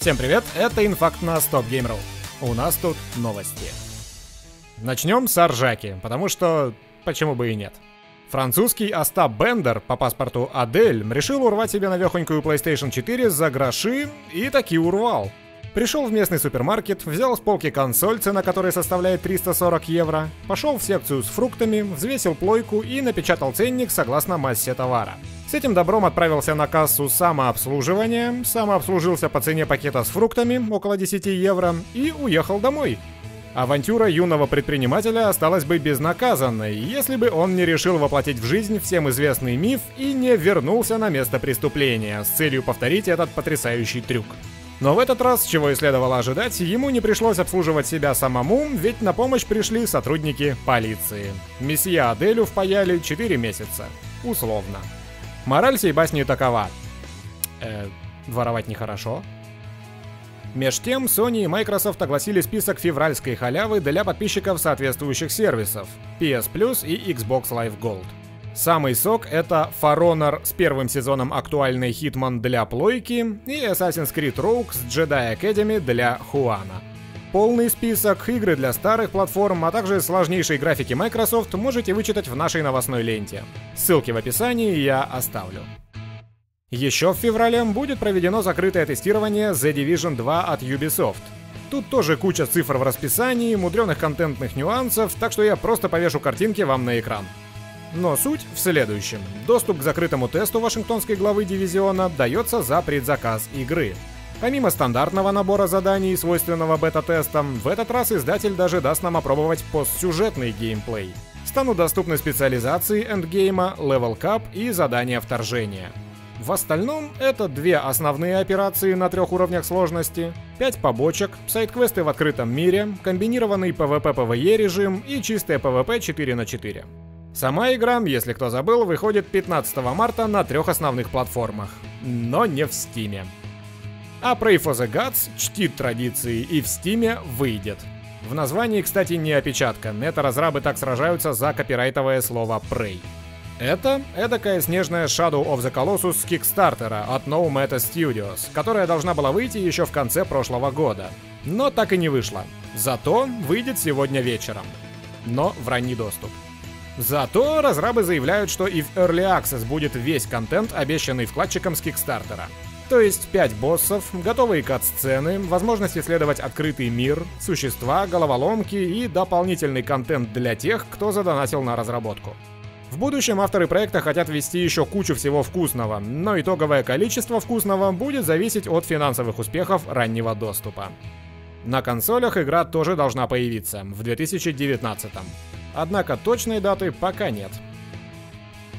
Всем привет, это инфакт на Стоп Геймру. У нас тут новости. Начнем с Аржаки, потому что почему бы и нет. Французский Остап Бендер по паспорту Адель решил урвать себе навехонькую PlayStation 4 за гроши и таки урвал. Пришел в местный супермаркет, взял с полки консоль, цена которой составляет 340 евро, пошел в секцию с фруктами, взвесил плойку и напечатал ценник согласно массе товара. С этим добром отправился на кассу самообслуживания, самообслужился по цене пакета с фруктами, около 10 евро, и уехал домой. Авантюра юного предпринимателя осталась бы безнаказанной, если бы он не решил воплотить в жизнь всем известный миф и не вернулся на место преступления с целью повторить этот потрясающий трюк. Но в этот раз, чего и следовало ожидать, ему не пришлось обслуживать себя самому, ведь на помощь пришли сотрудники полиции. Месье Аделю впаяли 4 месяца. Условно. Мораль сей басни такова. Э, воровать нехорошо. Меж тем, Sony и Microsoft огласили список февральской халявы для подписчиков соответствующих сервисов PS Plus и Xbox Live Gold. Самый сок — это For Honor с первым сезоном актуальной Hitman для плойки и Assassin's Creed Rogue с Jedi Academy для Хуана. Полный список, игры для старых платформ, а также сложнейшие графики Microsoft можете вычитать в нашей новостной ленте. Ссылки в описании я оставлю. Еще в феврале будет проведено закрытое тестирование The Division 2 от Ubisoft. Тут тоже куча цифр в расписании, мудреных контентных нюансов, так что я просто повешу картинки вам на экран. Но суть в следующем. Доступ к закрытому тесту Вашингтонской главы дивизиона дается за предзаказ игры. Помимо стандартного набора заданий, свойственного бета-тестам, в этот раз издатель даже даст нам опробовать постсюжетный геймплей. Станут доступны специализации эндгейма, level cap и задания вторжения. В остальном это две основные операции на трех уровнях сложности, пять побочек, side -квесты в открытом мире, комбинированный PvP-PvE режим и чистое PvP 4 на 4. Сама игра, если кто забыл, выходит 15 марта на трех основных платформах, но не в Стиме. А Pray for the Gods чтит традиции и в Стиме выйдет. В названии, кстати, не опечатка, это разрабы так сражаются за копирайтовое слово Prey. Это эдакая снежная Shadow of the Colossus с Кикстартера от No Meta Studios, которая должна была выйти еще в конце прошлого года. Но так и не вышла. Зато выйдет сегодня вечером. Но в ранний доступ. Зато разрабы заявляют, что и в Early Access будет весь контент, обещанный вкладчикам с Кикстартера. То есть 5 боссов, готовые кат-сцены, возможность исследовать открытый мир, существа, головоломки и дополнительный контент для тех, кто задонатил на разработку. В будущем авторы проекта хотят ввести еще кучу всего вкусного, но итоговое количество вкусного будет зависеть от финансовых успехов раннего доступа. На консолях игра тоже должна появиться в 2019 Однако точной даты пока нет.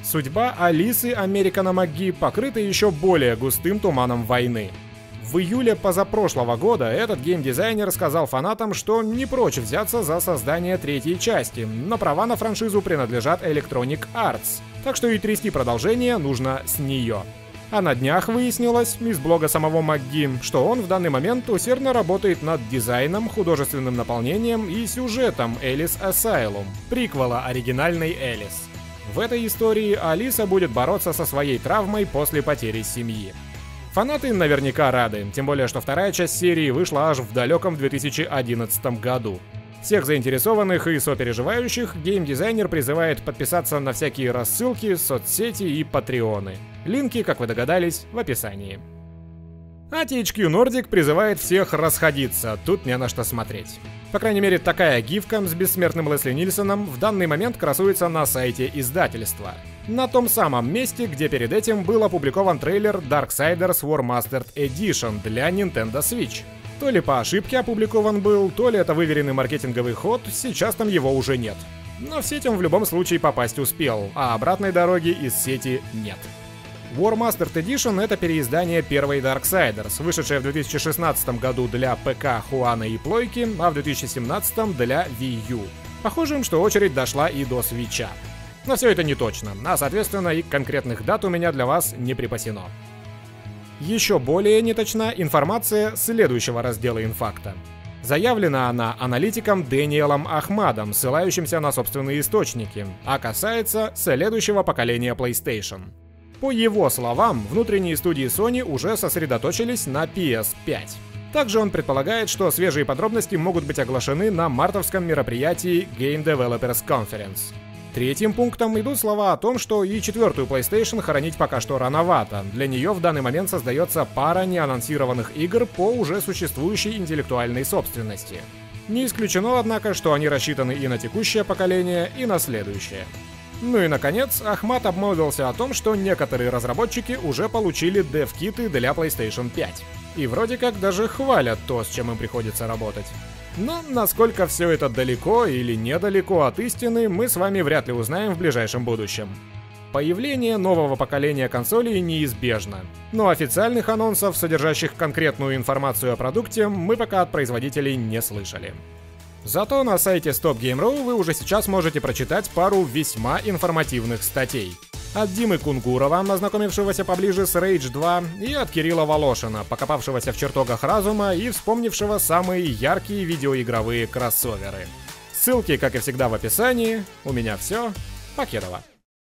Судьба Алисы Американа МакГи покрыта еще более густым туманом войны. В июле позапрошлого года этот геймдизайнер сказал фанатам, что не прочь взяться за создание третьей части, но права на франшизу принадлежат Electronic Arts, так что и трясти продолжение нужно с нее. А на днях выяснилось из блога самого МакГи, что он в данный момент усердно работает над дизайном, художественным наполнением и сюжетом Элис Asylum, приквела оригинальной Элис. В этой истории Алиса будет бороться со своей травмой после потери семьи. Фанаты наверняка рады, тем более что вторая часть серии вышла аж в далеком 2011 году. Всех заинтересованных и сопереживающих геймдизайнер призывает подписаться на всякие рассылки, соцсети и патреоны. Линки, как вы догадались, в описании. А THQ Nordic призывает всех расходиться, тут не на что смотреть. По крайней мере, такая гифка с бессмертным Лесли Нильсоном в данный момент красуется на сайте издательства. На том самом месте, где перед этим был опубликован трейлер Darksiders War Mastered Edition для Nintendo Switch. То ли по ошибке опубликован был, то ли это выверенный маркетинговый ход, сейчас там его уже нет. Но в сеть он в любом случае попасть успел, а обратной дороги из сети нет. War Mastered Edition — это переиздание первой Darksiders, вышедшая в 2016 году для ПК, Хуана и Плойки, а в 2017 для Wii U. Похоже что очередь дошла и до Свича. Но все это не точно, а соответственно и конкретных дат у меня для вас не припасено. Еще более неточна информация следующего раздела инфакта. Заявлена она аналитиком Дэниелом Ахмадом, ссылающимся на собственные источники, а касается следующего поколения PlayStation. По его словам, внутренние студии Sony уже сосредоточились на PS5. Также он предполагает, что свежие подробности могут быть оглашены на мартовском мероприятии Game Developers Conference. Третьим пунктом идут слова о том, что и четвертую PlayStation хоронить пока что рановато. Для нее в данный момент создается пара неанонсированных игр по уже существующей интеллектуальной собственности. Не исключено, однако, что они рассчитаны и на текущее поколение, и на следующее. Ну и наконец, Ахмат обмолвился о том, что некоторые разработчики уже получили дев-киты для PlayStation 5. И вроде как даже хвалят то, с чем им приходится работать. Но насколько все это далеко или недалеко от истины, мы с вами вряд ли узнаем в ближайшем будущем. Появление нового поколения консолей неизбежно, но официальных анонсов, содержащих конкретную информацию о продукте, мы пока от производителей не слышали. Зато на сайте Stop Game Row вы уже сейчас можете прочитать пару весьма информативных статей. От Димы Кунгурова, ознакомившегося поближе с Rage 2, и от Кирилла Волошина, покопавшегося в чертогах разума и вспомнившего самые яркие видеоигровые кроссоверы. Ссылки, как и всегда, в описании. У меня все. Покедова.